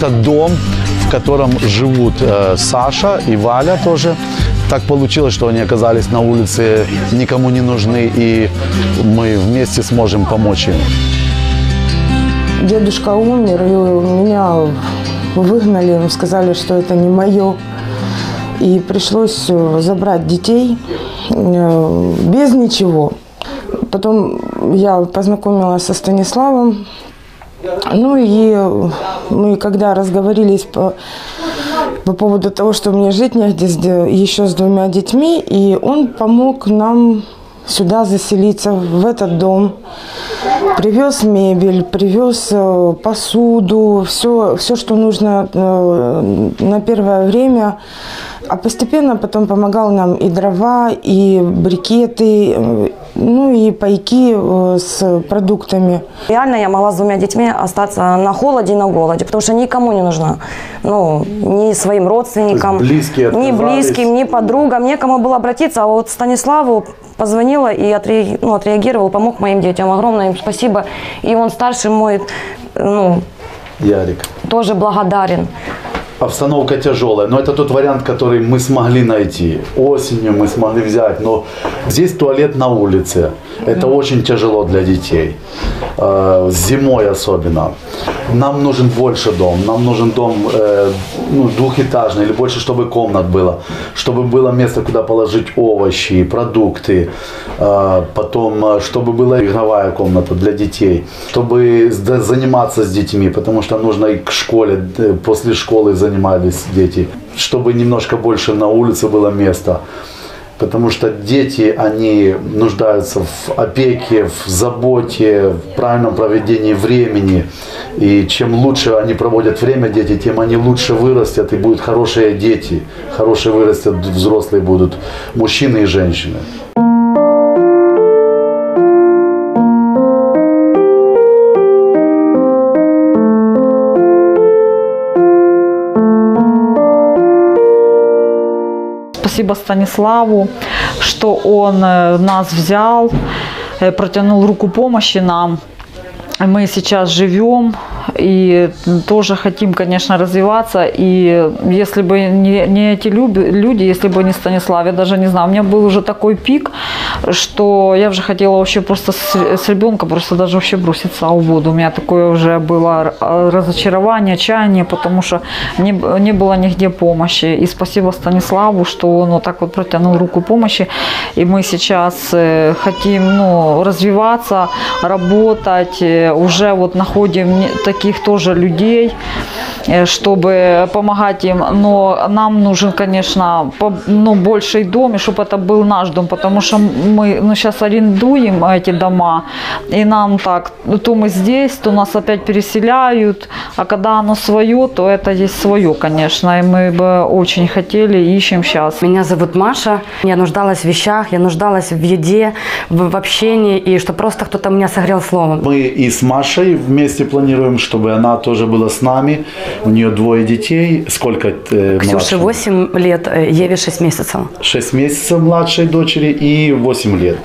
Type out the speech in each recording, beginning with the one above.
это дом, в котором живут э, Саша и Валя тоже. Так получилось, что они оказались на улице, никому не нужны, и мы вместе сможем помочь им. Дедушка умер, и меня выгнали, сказали, что это не мое. И пришлось э, забрать детей э, без ничего. Потом я познакомилась со Станиславом. Ну и мы когда разговорились по, по поводу того, что мне жить негде еще с двумя детьми, и он помог нам сюда заселиться, в этот дом. Привез мебель, привез э, посуду, все, все, что нужно э, на первое время. А постепенно потом помогал нам и дрова, и брикеты, э, ну и пайки э, с продуктами. Реально я могла с двумя детьми остаться на холоде и на голоде, потому что никому не нужна. Ну, ни своим родственникам, близкие ни близким, ни подругам, некому было обратиться. А вот Станиславу позвонила и отре- ну, отреагировал, помог моим детям. Огромное им спасибо. И он старший мой, ну, Ярик. тоже благодарен. Обстановка тяжелая, но это тот вариант, который мы смогли найти. Осенью мы смогли взять, но здесь туалет на улице. Это очень тяжело для детей. Э, Зимой особенно. Нам нужен больше дом. Нам нужен дом э, ну, двухэтажный или больше, чтобы комнат было. Чтобы было место, куда положить овощи, продукты. Э, Потом, э, чтобы была игровая комната для детей. Чтобы заниматься с детьми, потому что нужно и к школе, д- после школы занимались дети. Чтобы немножко больше на улице было места. Потому что дети, они нуждаются в опеке, в заботе, в правильном проведении времени. И чем лучше они проводят время, дети, тем они лучше вырастят и будут хорошие дети. Хорошие вырастят, взрослые будут мужчины и женщины. Спасибо Станиславу, что он э, нас взял, э, протянул руку помощи нам. Мы сейчас живем и тоже хотим, конечно, развиваться. И если бы не, не эти люди, если бы не Станислав, я даже не знаю, у меня был уже такой пик, что я уже хотела вообще просто с, с ребенка просто даже вообще броситься в воду. У меня такое уже было разочарование, отчаяние, потому что не, не было нигде помощи. И спасибо Станиславу, что он вот так вот протянул руку помощи. И мы сейчас э, хотим ну, развиваться, работать. Э, Уже вот находим не- таких тоже людей, чтобы помогать им. Но нам нужен, конечно, по- ну, больший дом, и чтобы это был наш дом, потому что мы ну, сейчас арендуем эти дома, и нам так, ну, то мы здесь, то нас опять переселяют, а когда оно свое, то это есть свое, конечно, и мы бы очень хотели, ищем сейчас. Меня зовут Маша. Я нуждалась в вещах, я нуждалась в еде, в, в общении, и что просто кто-то меня согрел словом. Мы и с Машей вместе планируем, чтобы она тоже была с нами. У нее двое детей. Сколько э, Ксюше младшим? 8 лет, э, Еве 6 месяцев. 6 месяцев младшей дочери и 8 лет.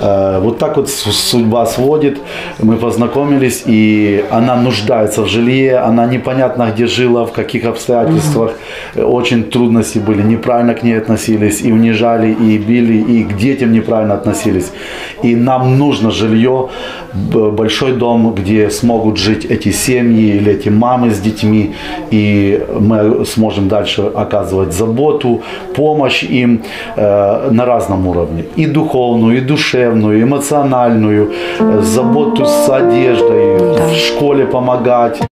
Э, Вот так вот судьба сводит. Мы познакомились, и она нуждается в жилье, она непонятно где жила, в каких обстоятельствах. Э, Очень трудности были, неправильно к ней относились, и унижали, и били, и к детям неправильно относились. И нам нужно жилье, большой дом, где смогут жить эти семьи или эти мамы с детьми, и мы сможем дальше оказывать заботу, помощь им э, на разном уровне. И духовную, и душевную, и эмоциональную, э, заботу с одеждой, в школе помогать.